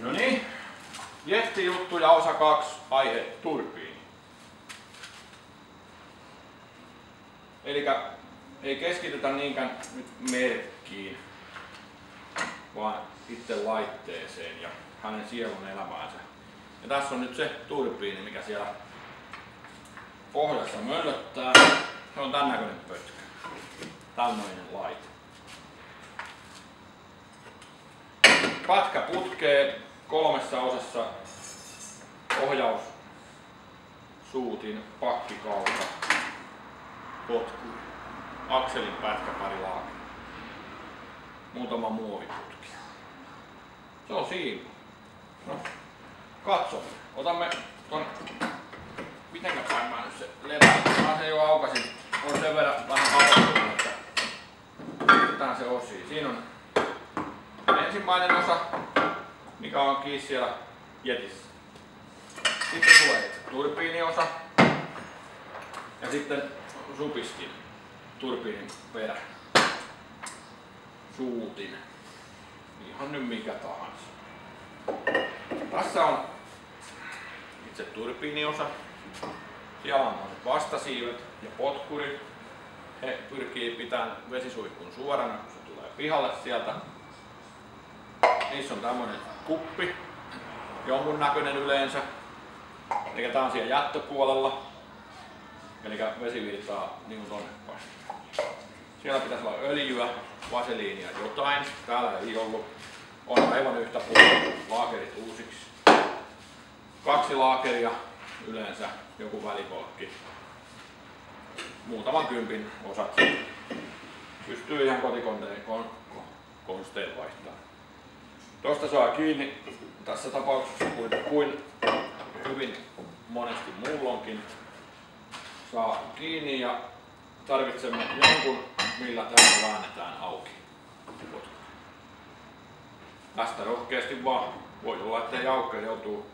No niin, Jetti juttuja osa 2, aihe turbiini. Eli ei keskitytä niinkään nyt merkkiin, vaan itse laitteeseen ja hänen sielun elämäänsä. Ja tässä on nyt se turbiini, mikä siellä pohjassa möllöttää. Se on tän näköinen pötkä. Tämmöinen laite. Pätkä putkee kolmessa osassa ohjaus, suutin, pakkikauta, potku, akselin pätkä, pari laake, muutama muoviputki. Se on siinä. No, katso. Otamme ton, mitenkä päin mä nyt se lepää. Mä jo aukasin. On sen verran vähän hapottunut, että se osiin. Siinä on ensimmäinen osa, mikä on kiinni siellä jetissä. Sitten tulee turbiiniosa ja sitten supistin, turbiinin perä, suutin, ihan nyt mikä tahansa. Tässä on itse turbiiniosa, siellä on vastasiivet ja potkurit. He pyrkii pitämään vesisuihkun suorana, kun se tulee pihalle sieltä. Niissä on tämmönen kuppi, jonkun näköinen yleensä. Eli tää on siellä jättöpuolella. Eli vesi virtaa niin kuin tonne päin. Siellä pitäisi olla öljyä, vaseliinia, jotain. Täällä ei ollut. On aivan yhtä puolella laakerit uusiksi. Kaksi laakeria yleensä, joku välikolkki. Muutaman kympin osat. Pystyy ihan kotikonteen kon, konstein vaihtamaan. Tuosta saa kiinni tässä tapauksessa kuin, kuin hyvin monesti muulloinkin. Saa kiinni ja tarvitsemme jonkun, millä tämä väännetään auki. Tästä rohkeasti vaan. Voi olla, että jaukka joutuu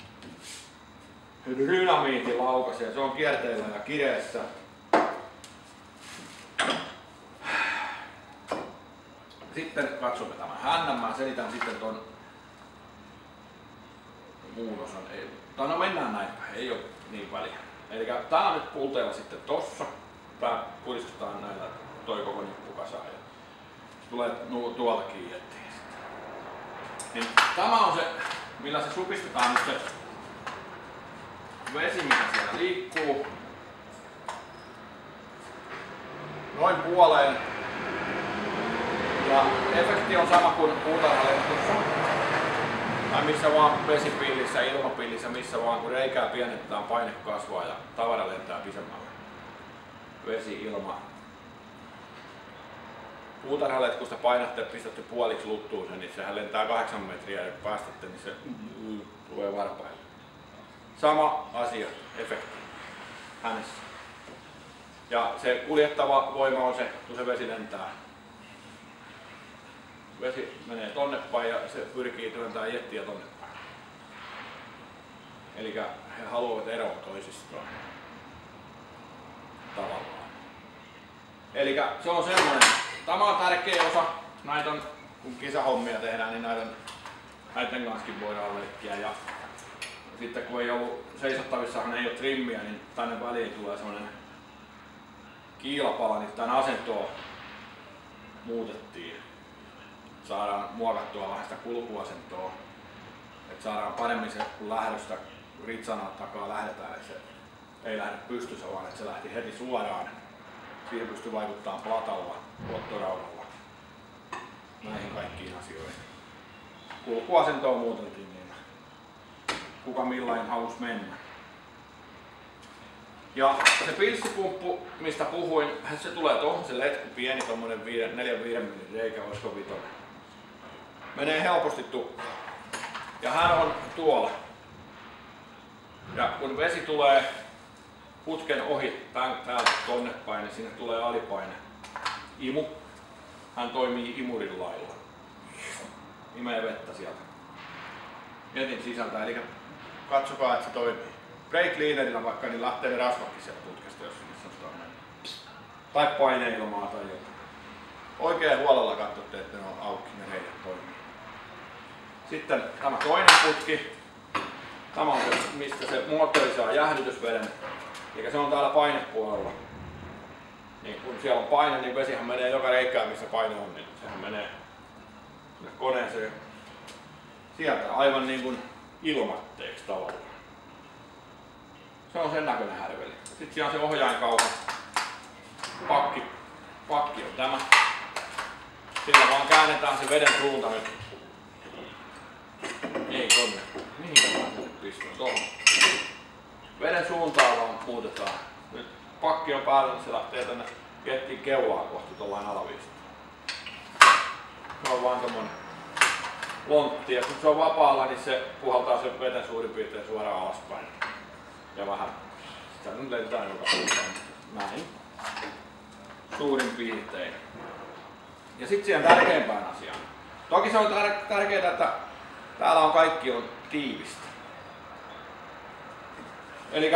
dynamiitin laukaseen. Se on kierteillä ja kireessä. Sitten katsomme tämän hännän. Mä selitän sitten ton muun osan. Ei, tai no mennään näin, ei ole niin väliä. Eli tää on nyt pulteella sitten tossa. Tää puristetaan näillä toi koko nippu kasaan ja tulee tuolta kiinni. Niin tämä on se, millä se supistetaan nyt se vesi, mikä siellä liikkuu. Noin puoleen. Ja efekti on sama kuin puutarhaletkussa. Tai missä vaan vesipillissä, ilmapillissä, missä vaan kun reikää pienennetään, paine kasvaa ja tavara lentää pisemmälle. Vesi, ilma. Puutarhaletkusta painatte ja pistätte puoliksi luttuun sen, niin sehän lentää 8 metriä ja päästätte, niin se tulee varpaille. Sama asia, efekti hänessä. Ja se kuljettava voima on se, kun se vesi lentää. Vesi menee tonne päin ja se pyrkii työntämään jettiä tonne päin. Eli he haluavat eroa toisistaan. Tavallaan. Eli se on semmoinen. Tämä on tärkeä osa. Näitä on, kun kisahommia tehdään, niin näiden, näiden kanssakin voidaan leikkiä. Ja sitten kun ei ollut seisottavissahan ei ole trimmiä, niin tänne väliin tulee semmoinen kiilapala, niin tämän asentoa muutettiin. Saadaan muokattua vähän sitä kulkuasentoa, että saadaan paremmin se, kun lähdöstä ritsana takaa lähdetään, että se ei lähde pystyssä, vaan että se lähti heti suoraan. Siihen pystyy vaikuttamaan platalla, ottoraudalla, näihin kaikkiin asioihin. Kulkuasentoa muuteltiin kuka millain halusi mennä. Ja se pilssipumppu, mistä puhuin, se tulee tuohon se letku, pieni tommonen 4-5 mm reikä, olisiko vitonen. Menee helposti tukkaan. Ja hän on tuolla. Ja kun vesi tulee putken ohi täältä tonne päin, niin sinne tulee alipaine. Imu. Hän toimii imurin lailla. Imee vettä sieltä. Mietin sisältä, eli katsokaa, että se toimii. Brake cleanerilla vaikka, niin lähtee ne rasvatkin sieltä putkesta, jos sinne on. Tai paineilmaa tai jotain. Oikein huolella katsotte, että ne on auki, ne reiät toimii. Sitten tämä toinen putki. Tämä on se, mistä se moottori saa jäähdytysveden. Eli se on täällä painepuolella. Niin kun siellä on paine, niin vesihän menee joka reikään, missä paine on, niin sehän menee sinne koneeseen sieltä aivan niin kuin ilmatteeksi tavallaan. Se on sen näköinen härveli. Sitten siellä on se ohjainkauha. Pakki, pakki on tämä. Sillä vaan käännetään se veden suunta nyt. Ei tonne. Mihin mä nyt pistän? Tuohon. Veden suuntaa vaan muutetaan. Nyt pakki on päällä, niin se lähtee tänne kettiin keulaa kohti tuollain alaviista. Se on vaan tommonen lontti ja kun se on vapaalla, niin se puhaltaa sen veden suurin piirtein suoraan alaspäin. Ja vähän sitä nyt lentää joka suuntaan. Näin. Suurin piirtein. Ja sitten siihen tärkeimpään asiaan. Toki se on tär- tärkeää, että täällä on kaikki on tiivistä. Eli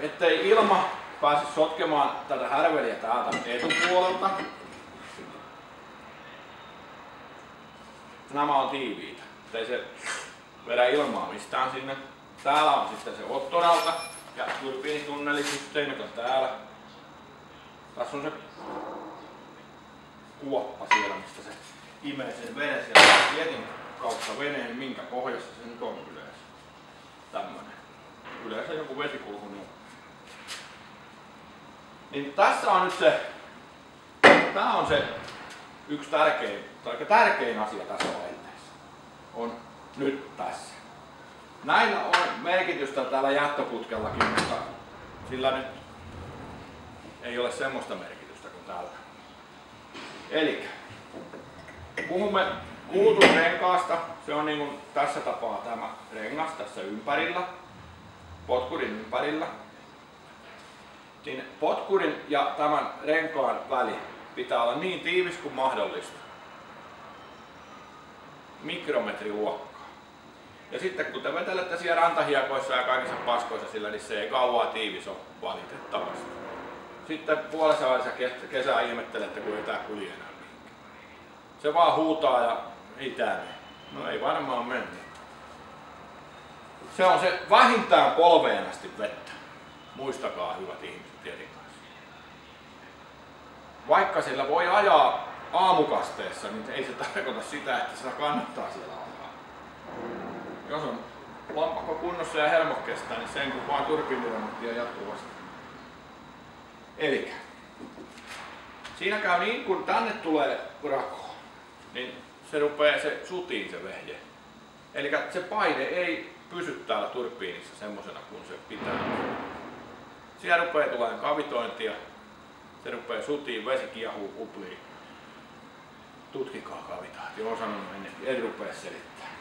ettei ilma pääse sotkemaan tätä härveliä täältä etupuolelta. Nämä on tiiviitä. Ettei se vedä ilmaa mistään sinne. Täällä on sitten se ottonalta ja turbiinitunnelisusteemit on täällä. Tässä on se kuoppa siellä, mistä se imee sen veden tietin kautta veneen, minkä pohjassa se nyt on yleensä. Tämmönen. Yleensä joku vesikulku niin. Niin tässä on nyt se, tää on se yksi tärkein, tai tärkein asia tässä laitteessa. On nyt tässä. Näin on merkitystä täällä jättöputkellakin, mutta sillä nyt ei ole semmoista merkitystä kuin täällä. Eli puhumme kulutusrenkaasta. Se on niin kuin tässä tapaa tämä rengas tässä ympärillä, potkurin ympärillä. Niin potkurin ja tämän renkaan väli pitää olla niin tiivis kuin mahdollista. Mikrometriluokkaa. Ja sitten kun te vetelette siellä rantahiekoissa ja kaikissa paskoissa sillä, niin se ei kauaa tiivis ole valitettavasti. Sitten puolessa välissä kesää ihmettelette, kun ei tää kulje enää. Se vaan huutaa ja ei tää No ei varmaan mennyt. Se on se vähintään polveen asti vettä. Muistakaa hyvät ihmiset tietenkin vaikka sillä voi ajaa aamukasteessa, niin ei se tarkoita sitä, että sitä kannattaa siellä ajaa. Jos on lompakko kunnossa ja hermo kestää, niin sen kun vaan turkiliremonttia jatkuvasti. Eli siinä käy niin, kun tänne tulee rako, niin se rupeaa se sutiin se vehje. Eli se paine ei pysy täällä turbiinissa semmoisena kuin se pitää. Siellä rupeaa tulemaan kavitointia, se rupeaa sutiin, vesi kiehuu kupliin. Tutkikaa kavitaat, joo sanonut ennen, en rupea selittämään.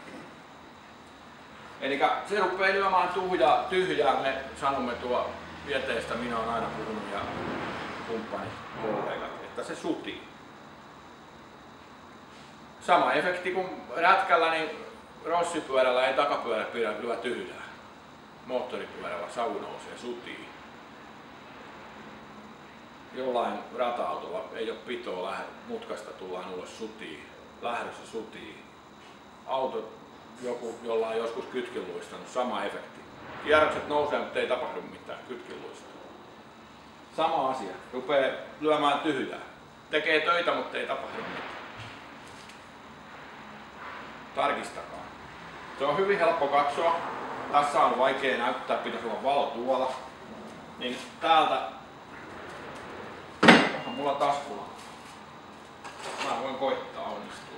Eli se rupeaa lyömään tuhjaa, tyhjää, me sanomme tuo vieteestä, minä olen aina puhunut ja kumppani, kollegat, että se sutii. Sama efekti kuin rätkällä, niin rossipyörällä ei takapyörä pidä lyö tyhjää. Moottoripyörällä savu nousee sutiin jollain rata-autolla ei ole pitoa, lähe, mutkasta tullaan ulos sutiin, lähdössä sutiin. Auto, joku, jolla on joskus kytkiluistanut, sama efekti. Kierrokset nousee, mutta ei tapahdu mitään kytkiluista. Sama asia, rupeaa lyömään tyhjää. Tekee töitä, mutta ei tapahdu mitään. Tarkistakaa. Se on hyvin helppo katsoa. Tässä on vaikea näyttää, pitäisi olla valo tuolla. Niin täältä mulla taskulla. Mä voin koittaa onnistua.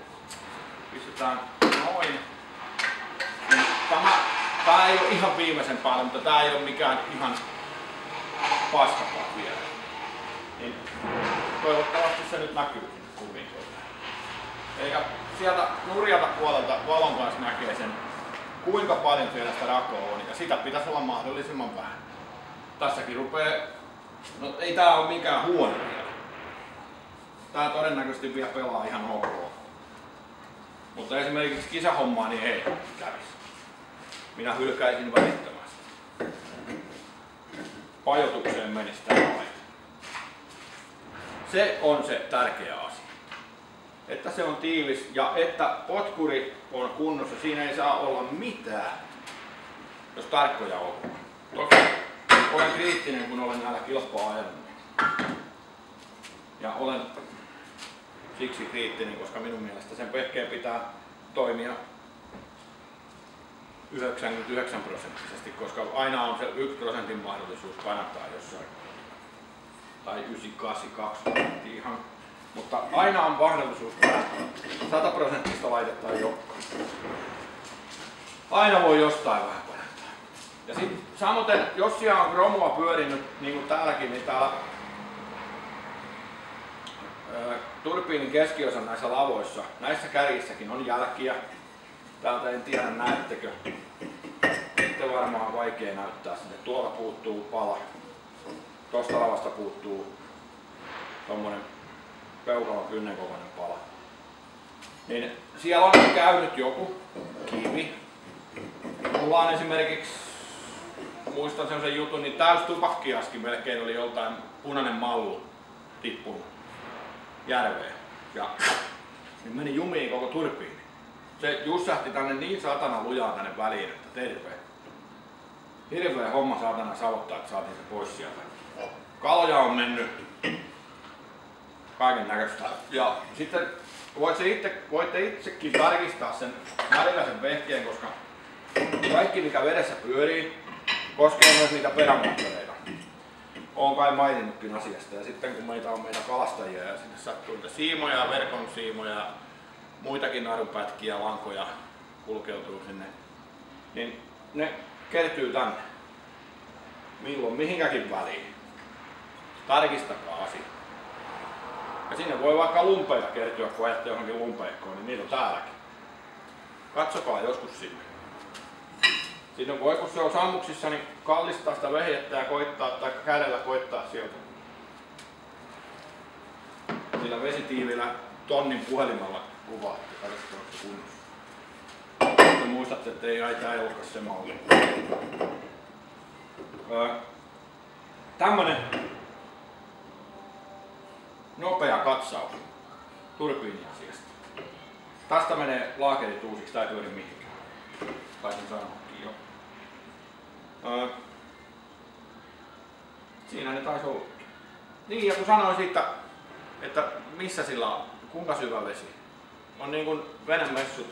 Pistetään noin. Niin tämä, tää ei ole ihan viimeisen päällä, mutta tää ei ole mikään ihan paskapat vielä. Niin toivottavasti se nyt näkyy kuviin. Eli sieltä nurjalta puolelta valon kanssa näkee sen, kuinka paljon siellä sitä rakoa on, ja sitä pitäisi olla mahdollisimman vähän. Tässäkin rupeaa, no ei tää ole mikään huono vielä tää todennäköisesti vielä pelaa ihan ok. Mutta esimerkiksi kisahommaa niin ei kävis. Minä hylkäisin välittömästi. Pajotukseen menisi tämä Se on se tärkeä asia. Että se on tiivis ja että potkuri on kunnossa. Siinä ei saa olla mitään, jos tarkkoja on. Toki olen kriittinen, kun olen näillä kilpaa ajanut. Ja olen siksi kriittinen, koska minun mielestä sen pehkeen pitää toimia 99 prosenttisesti, koska aina on se 1 prosentin mahdollisuus kannattaa jossain. Tai 98 prosenttia ihan. Mutta aina on mahdollisuus kannattaa. 100 prosenttista laitetta ei. Aina voi jostain vähän parantaa. Ja sitten samoin, jos siellä on romua pyörinyt, niin kuin täälläkin, niin täällä turbiinin keskiosan näissä lavoissa, näissä kärjissäkin on jälkiä. Täältä en tiedä näettekö. Sitten varmaan vaikea näyttää sinne. Tuolta puuttuu pala. Tosta lavasta puuttuu tommonen peukalon kynnenkokoinen pala. Niin siellä on käynyt joku kivi. Mulla on esimerkiksi, muistan sen jutun, niin täys tupakkiaski melkein oli joltain punainen mallu tippunut järveen. Ja niin meni jumiin koko turbiini. Se jussähti tänne niin satana lujaa tänne väliin, että terve. Hirveä homma saatana savottaa, että saatiin se pois sieltä. Kaloja on mennyt kaiken näköistä. Ja sitten voitte, itse, voitte itsekin tarkistaa sen välillä sen vehkeen, koska kaikki mikä vedessä pyörii, koskee myös niitä perämoottoreita on kai maininnutkin asiasta. Ja sitten kun meitä on meidän kalastajia ja sinne sattuu niitä siimoja, verkon siimoja, muitakin narupätkiä, lankoja kulkeutuu sinne, niin ne kertyy tänne. Milloin mihinkäkin väliin. Tarkistakaa asia. Ja sinne voi vaikka lumpeita kertyä, kun ajatte johonkin lumpeikkoon, niin niitä on täälläkin. Katsokaa joskus sinne. Siinä voi, kun se on sammuksissa, niin kallistaa sitä vehjettä ja koittaa, tai kädellä koittaa sieltä. Sillä vesitiivillä tonnin puhelimella katsotaan se kunnossa. Sitten muistatte, että ei aita ei se malli. Öö, tämmönen nopea katsaus turbiiniasiasta. Tästä menee laakerit uusiksi, tää ei pyöri mihinkään. Taisin sanoa. Öö, siinä ne taisi olla. Niin, ja kun sanoin siitä, että missä sillä on, kuinka syvä vesi. On niin kuin venemessut,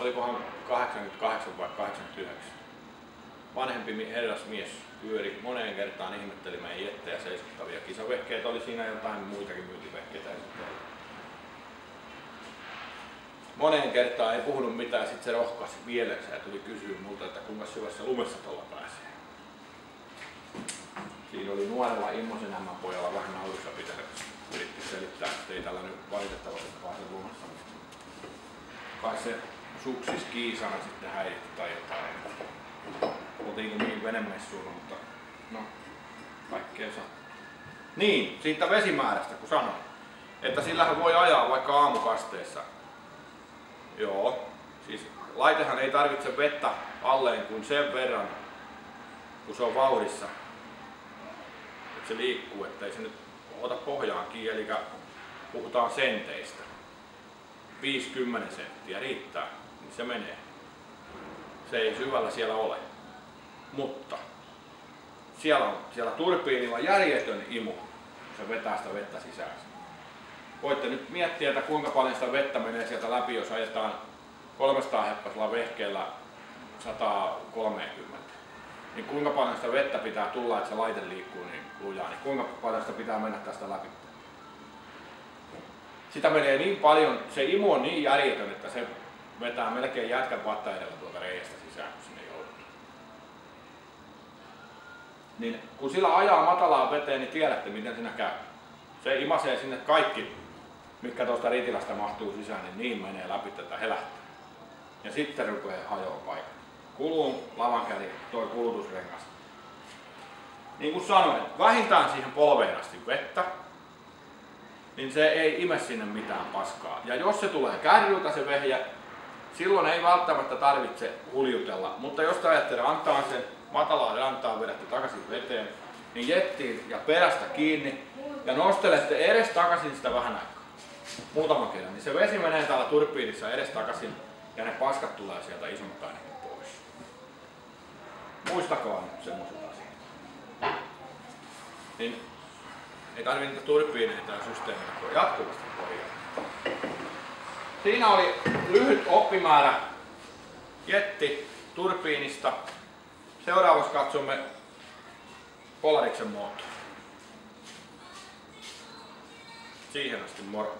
olikohan 88 vai 89. Vanhempi herrasmies pyöri moneen kertaan ihmetteli meidän jettejä seisottavia kisavehkeitä. Oli siinä jotain muitakin myyntivehkeitä moneen kertaan ei puhunut mitään, sitten se rohkasi mielensä ja tuli kysyä multa, että kuinka syvässä lumessa tuolla pääsee. Siinä oli nuorella immosen ämmän pojalla vähän alussa pitänyt yritti selittää, että ei tällä nyt valitettavasti pääse lumessa. Kai se suksis kiisana sitten häiritti tai jotain. Oltiin kumminkin venemessuilla, mutta no, kaikkea saa. Niin, siitä vesimäärästä kun sanoin, että sillähän voi ajaa vaikka aamukasteessa Joo. Siis laitehan ei tarvitse vettä alleen kuin sen verran, kun se on vauhdissa. Että se liikkuu, ettei se nyt ota pohjaan kiinni, eli puhutaan senteistä. 50 senttiä riittää, niin se menee. Se ei syvällä siellä ole. Mutta siellä, on, siellä turbiinilla järjetön imu, kun se vetää sitä vettä sisään voitte nyt miettiä, että kuinka paljon sitä vettä menee sieltä läpi, jos ajetaan 300 heppasella vehkeellä 130. Niin kuinka paljon sitä vettä pitää tulla, että se laite liikkuu niin lujaa, niin kuinka paljon sitä pitää mennä tästä läpi. Sitä menee niin paljon, se imu on niin järjetön, että se vetää melkein jätkän vatta edellä tuolta reiästä sisään, kun sinne joutuu. Niin kun sillä ajaa matalaa veteen, niin tiedätte miten siinä käy. Se imasee sinne kaikki mikä tuosta ritilästä mahtuu sisään, niin niin menee läpi tätä helähtää. Ja sitten rupeaa hajoa paikat. Kuluu lavan käri, toi kulutusrengas. Niin kuin sanoin, vähintään siihen polveen asti vettä, niin se ei ime sinne mitään paskaa. Ja jos se tulee kärryltä se vehjä, silloin ei välttämättä tarvitse huljutella. Mutta jos te ajattelee antaa sen matalaa rantaa vedätte takaisin veteen, niin jettiin ja perästä kiinni ja nostelette edes takaisin sitä vähän aikaa. muutaman kerran, niin se vesi menee täällä turbiinissa edestakaisin ja ne paskat tulee sieltä isommat ainakin pois. Muistakaa nyt semmoiset asiat. Niin ei tarvitse niitä turbiineita ja systeemeitä kun jatkuvasti korjata. Siinä oli lyhyt oppimäärä Jetti turbiinista. Seuraavaksi katsomme Polariksen moottori. Siihen asti moro.